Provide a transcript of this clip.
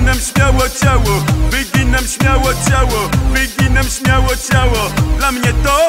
Wyginam śmiało ciało, wyginam śmiało ciało Wyginam śmiało ciało. Dla mnie to